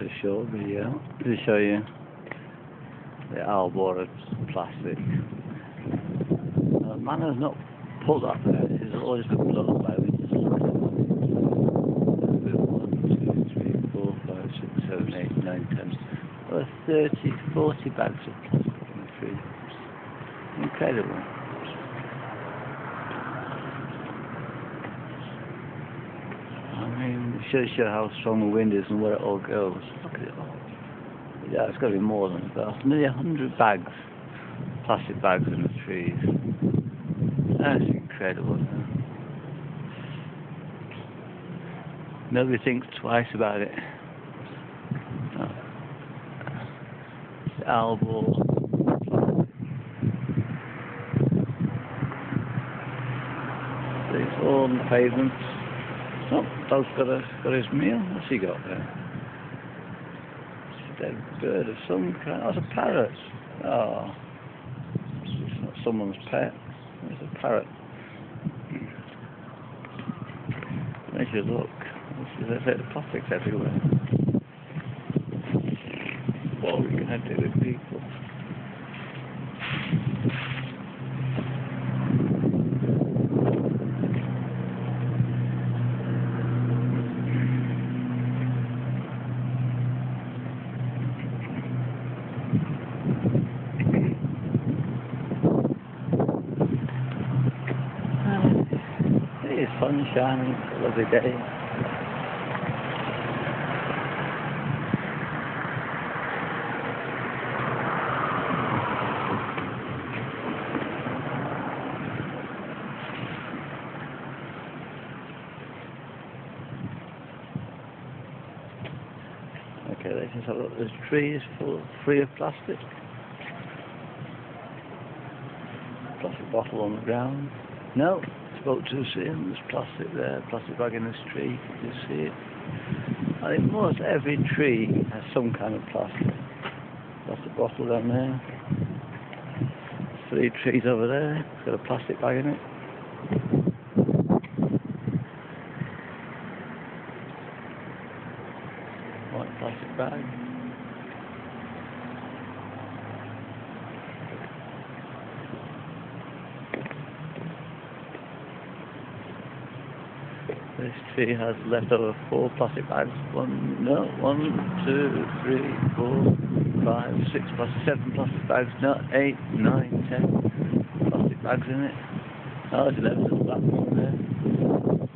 a short video to show you the Alborada plastic. Uh, man has not put that there, it's always been blown by we just look at it. One, two, three, four, five, six, seven, eight, nine, ten. Well, 30, 40 bags of plastic in the tree. Incredible. I mean, it shows you how strong the wind is and where it all goes. Look at it all. Yeah, it's got to be more than that. Nearly a hundred bags, plastic bags in the trees. That's incredible. Nobody thinks twice about it. It's Albor. It's all on the pavements. Oh, dog's got, a, got his meal. What's he got there? It's a dead bird of some kind. Oh, it's a parrot. Oh. It's not someone's pet. It's a parrot. Makes you look. This is plastic's everywhere. What are we going to do with people? It is sun shining, it's a lovely day. Okay, let's just have a look. This tree is full, free of plastic. Plastic bottle on the ground. No, spoke to see him. There's plastic there, plastic bag in this tree. You see it? I think most every tree has some kind of plastic. Plastic bottle down there. Three trees over there. It's got a plastic bag in it. White plastic bag. This tree has left over four plastic bags. One, no, one, two, three, four, five, six plastic, seven plastic bags. No, eight, nine, ten plastic bags in it. Oh, there's eleven little one there.